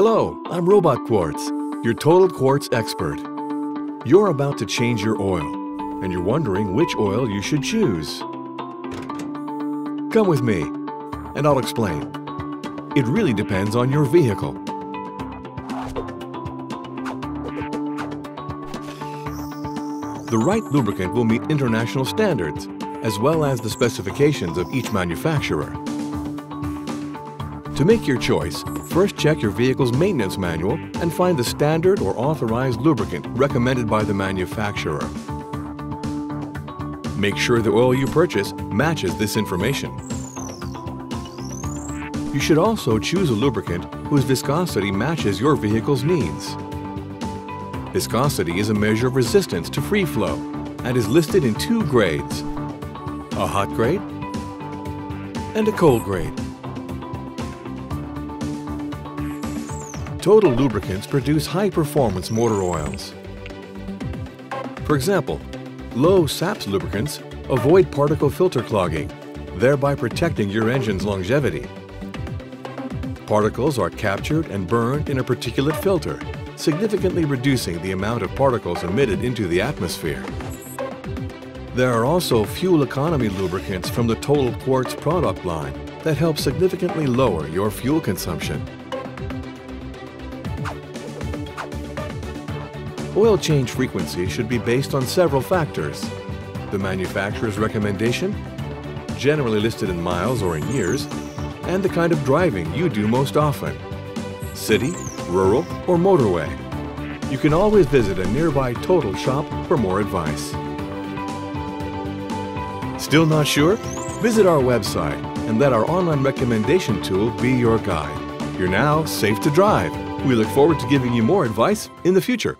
Hello, I'm Robot Quartz, your total quartz expert. You're about to change your oil, and you're wondering which oil you should choose. Come with me, and I'll explain. It really depends on your vehicle. The right lubricant will meet international standards, as well as the specifications of each manufacturer. To make your choice, first check your vehicle's maintenance manual and find the standard or authorized lubricant recommended by the manufacturer. Make sure the oil you purchase matches this information. You should also choose a lubricant whose viscosity matches your vehicle's needs. Viscosity is a measure of resistance to free flow and is listed in two grades, a hot grade and a cold grade. Total lubricants produce high-performance motor oils. For example, low SAPS lubricants avoid particle filter clogging, thereby protecting your engine's longevity. Particles are captured and burned in a particulate filter, significantly reducing the amount of particles emitted into the atmosphere. There are also fuel economy lubricants from the Total Quartz product line that help significantly lower your fuel consumption. Oil change frequency should be based on several factors. The manufacturer's recommendation, generally listed in miles or in years, and the kind of driving you do most often. City, rural, or motorway. You can always visit a nearby Total shop for more advice. Still not sure? Visit our website and let our online recommendation tool be your guide. You're now safe to drive. We look forward to giving you more advice in the future.